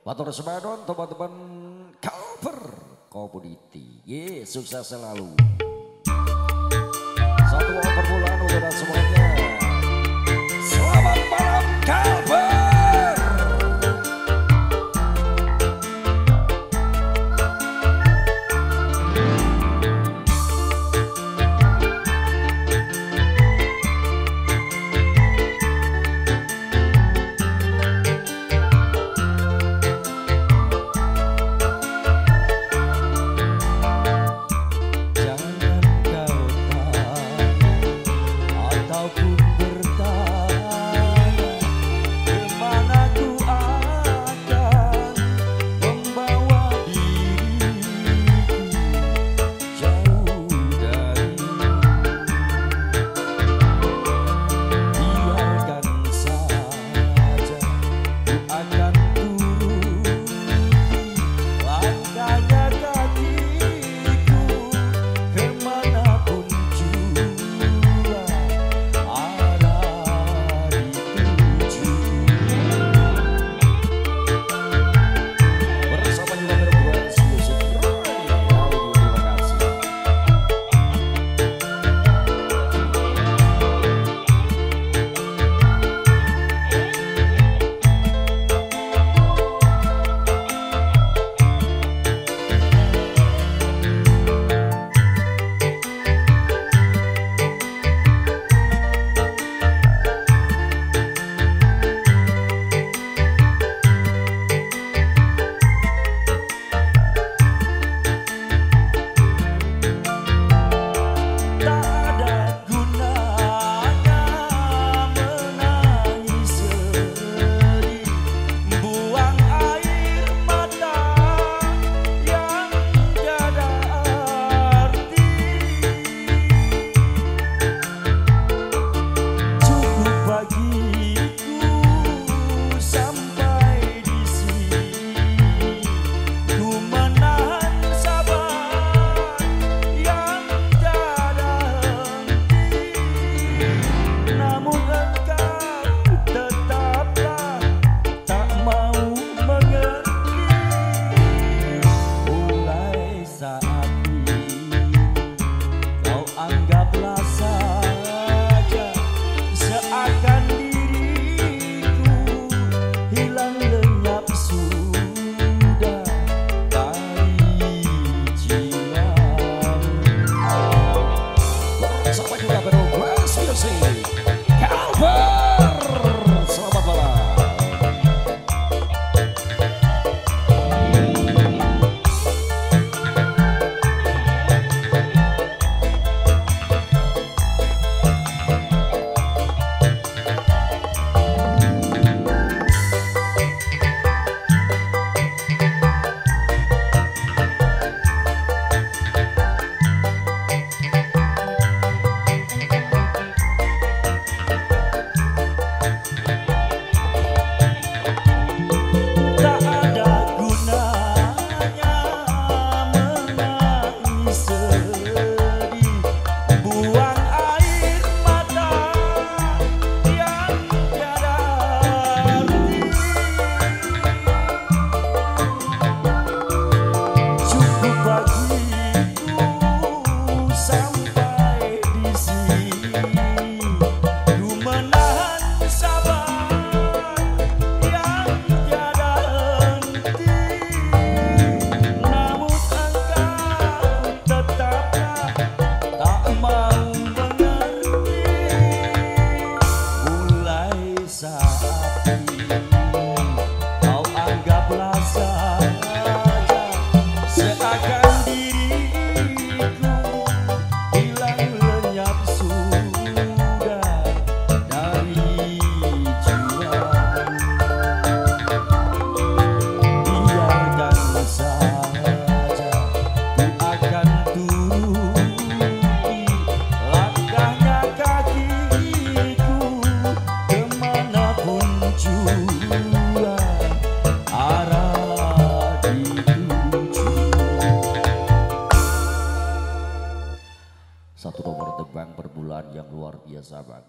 Matur Semadon teman-teman cover community. Ye, sukses selalu. Satu orang permulaan udah semuanya. Satu tebang